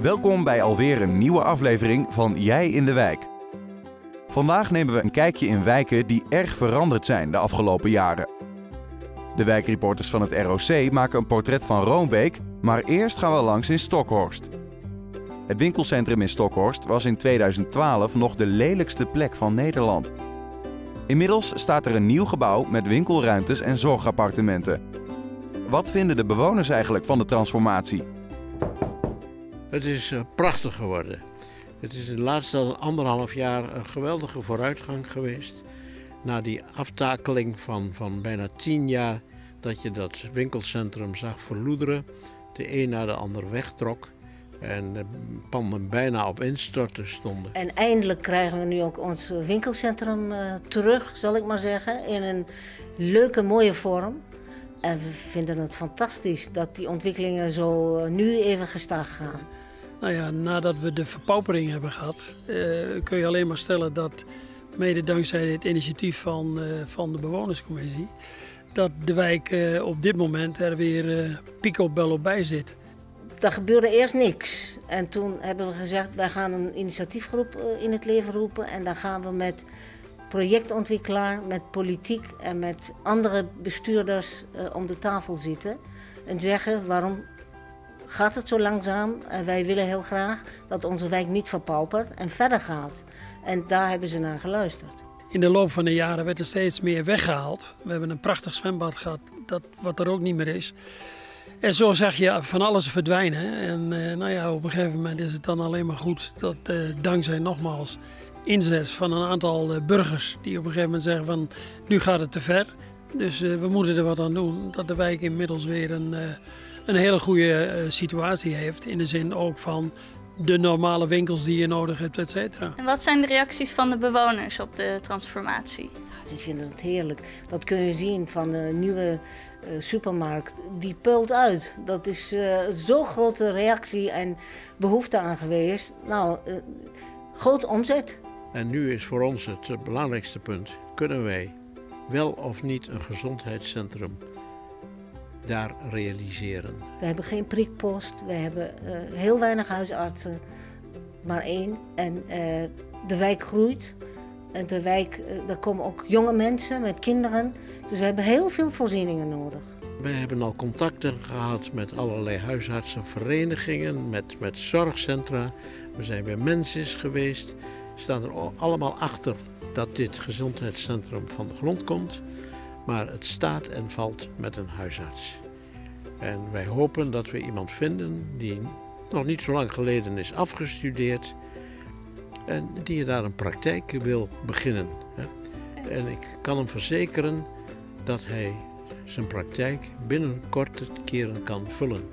Welkom bij alweer een nieuwe aflevering van Jij in de Wijk. Vandaag nemen we een kijkje in wijken die erg veranderd zijn de afgelopen jaren. De wijkreporters van het ROC maken een portret van Roombeek, maar eerst gaan we langs in Stokhorst. Het winkelcentrum in Stokhorst was in 2012 nog de lelijkste plek van Nederland. Inmiddels staat er een nieuw gebouw met winkelruimtes en zorgappartementen. Wat vinden de bewoners eigenlijk van de transformatie? Het is uh, prachtig geworden. Het is in de laatste anderhalf jaar een geweldige vooruitgang geweest. Na die aftakeling van, van bijna tien jaar dat je dat winkelcentrum zag verloederen, de een naar de ander wegtrok en de panden bijna op instorten stonden. En eindelijk krijgen we nu ook ons winkelcentrum uh, terug, zal ik maar zeggen, in een leuke, mooie vorm. En we vinden het fantastisch dat die ontwikkelingen zo uh, nu even gestaag gaan. Nou ja, nadat we de verpaupering hebben gehad, uh, kun je alleen maar stellen dat, mede dankzij het initiatief van, van de bewonerscommissie, dat de wijk op dit moment er weer picobello bij zit. Er gebeurde eerst niks. En toen hebben we gezegd, wij gaan een initiatiefgroep in het leven roepen. En dan gaan we met projectontwikkelaar, met politiek en met andere bestuurders uh, om de tafel zitten. En zeggen waarom gaat het zo langzaam. En wij willen heel graag dat onze wijk niet verpaupert en verder gaat. En daar hebben ze naar geluisterd. In de loop van de jaren werd er steeds meer weggehaald. We hebben een prachtig zwembad gehad, dat, wat er ook niet meer is. En zo zag je van alles verdwijnen. En uh, nou ja, op een gegeven moment is het dan alleen maar goed dat uh, dankzij nogmaals inzet van een aantal uh, burgers die op een gegeven moment zeggen van nu gaat het te ver. Dus we moeten er wat aan doen. Dat de wijk inmiddels weer een, een hele goede situatie heeft. In de zin ook van de normale winkels die je nodig hebt, et cetera. En wat zijn de reacties van de bewoners op de transformatie? Ja, ze vinden het heerlijk. Dat kun je zien van de nieuwe uh, supermarkt. Die peult uit. Dat is uh, zo'n grote reactie en behoefte aan geweest. Nou, uh, grote omzet. En nu is voor ons het belangrijkste punt. Kunnen wij wel of niet een gezondheidscentrum daar realiseren? We hebben geen prikpost. We hebben heel weinig huisartsen. Maar één. En de wijk groeit. En de wijk, daar komen ook jonge mensen met kinderen. Dus we hebben heel veel voorzieningen nodig. Wij hebben al contacten gehad met allerlei huisartsenverenigingen, met, met zorgcentra. We zijn bij Mensis geweest. Staan er allemaal achter dat dit gezondheidscentrum van de grond komt. Maar het staat en valt met een huisarts. En wij hopen dat we iemand vinden die nog niet zo lang geleden is afgestudeerd en die daar een praktijk wil beginnen. En ik kan hem verzekeren dat hij zijn praktijk binnen korte keren kan vullen.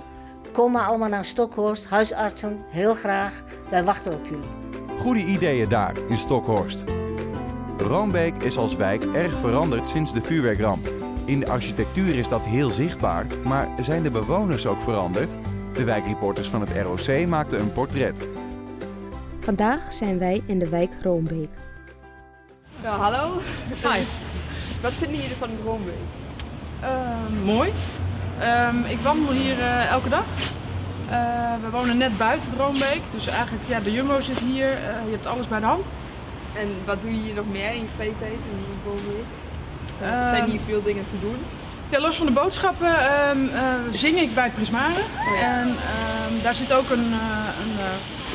Kom maar allemaal naar Stokhorst, huisartsen, heel graag. Wij wachten op jullie. Goede ideeën daar in Stokhorst. Roombeek is als wijk erg veranderd sinds de vuurwerkramp. In de architectuur is dat heel zichtbaar, maar zijn de bewoners ook veranderd? De wijkreporters van het ROC maakten een portret. Vandaag zijn wij in de wijk Roombeek. Ja, hallo. Hi. Wat vinden jullie van Roombeek? Uh, mooi. Um, ik wandel hier uh, elke dag. Uh, we wonen net buiten Droombeek, dus eigenlijk ja, de Jumbo zit hier. je hebt alles bij de hand. En wat doe je hier nog meer in je vrije tijd in Droombeek? Uh, zijn hier veel dingen te doen? Ja, los van de boodschappen um, zing ik bij Prismare. Oh, ja. En um, daar zit ook een, een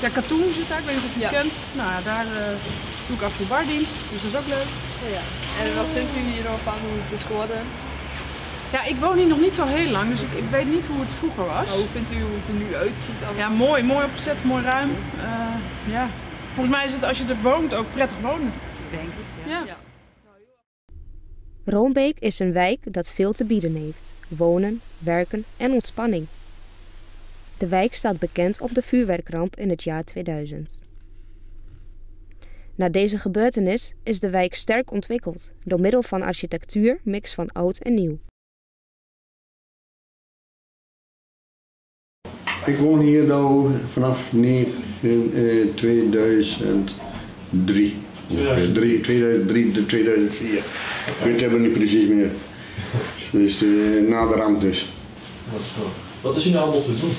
ja, Katoen zit daar, ik weet niet of je het ja. kent. Nou, daar doe ik af en toe bardienst, dus dat is ook leuk. Oh, ja. En wat vindt u hier nog van hoe het is geworden? Ja, ik woon hier nog niet zo heel lang, dus ik, ik weet niet hoe het vroeger was. Maar hoe vindt u hoe het er nu uitziet? Dan? Ja, mooi. Mooi opgezet, mooi ruim. Uh, ja. Volgens mij is het als je er woont ook prettig wonen. Denk ik, ja. ja. ja. Roombeek is een wijk dat veel te bieden heeft. Wonen, werken en ontspanning. De wijk staat bekend om de vuurwerkramp in het jaar 2000. Na deze gebeurtenis is de wijk sterk ontwikkeld door middel van architectuur mix van oud en nieuw. Ik woon hier nou vanaf 2003. 2003, 2003 2004. Ik weet het niet precies meer. Dus uh, na de ramp dus. Wat is hier nou allemaal te doen?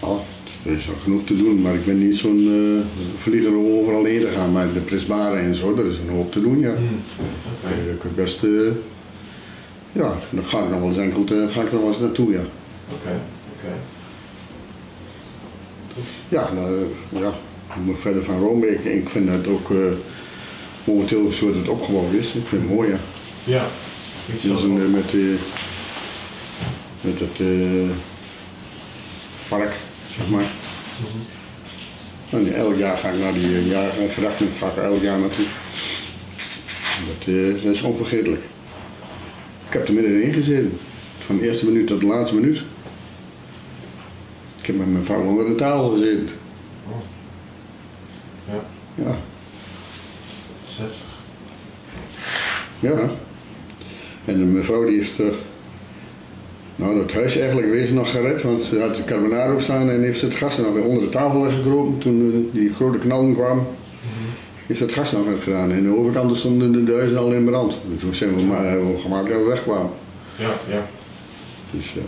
Oh, Er is nog genoeg te doen, maar ik ben niet zo'n uh, vlieger om overal heen te gaan. Maar de prismaren en zo, dat is een hoop te doen, ja. Mm. Okay. Ik kan best, uh, ja, dan ga ik nog wel eens enkel te, ga ik nog wel eens naartoe, ja. Oké, okay. oké. Ja, nou, ja, verder van Rome, ik, ik vind dat ook uh, momenteel zoals het opgebouwd is, ik vind het mooi, ja. Ja. Dus een, met, uh, met het uh, park zeg maar. En elk jaar ga ik naar die jaar, gedachten, ga ik er elk jaar naartoe. Dat, uh, dat is onvergetelijk. Ik heb er middenin gezeten. Van de eerste minuut tot de laatste minuut. Ik heb met mijn vrouw onder de tafel gezeten. Oh. Ja. Ja. 60. Ja. En mijn vrouw die heeft uh, nou, dat huis eigenlijk wezen nog gered, want ze had de carbonara opstaan en heeft het gas nog weer onder de tafel weggekropen toen die grote knallen kwamen. Heeft het gas nog gedaan. En aan de overkant stonden de duizen al in brand. Dus toen zijn we maar, hebben we gemaakt dat we wegkwamen. Ja, ja. Dus ja.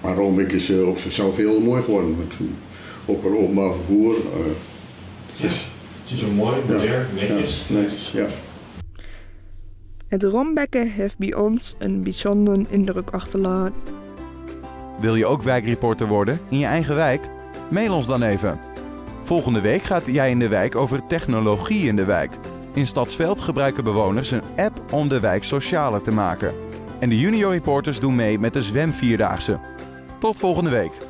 Maar Rombik is uh, op zichzelf heel mooi geworden. Met, ook een openbaar vervoer. Uh, ja. het is zo mooi, modern, netjes. Ja, netjes, ja. Het Rombekken heeft bij ons een bijzondere indruk achterlaten. Wil je ook wijkreporter worden in je eigen wijk? Mail ons dan even. Volgende week gaat Jij in de Wijk over technologie in de wijk. In Stadsveld gebruiken bewoners een app om de wijk socialer te maken. En de junior reporters doen mee met de zwemvierdaagse. Tot volgende week.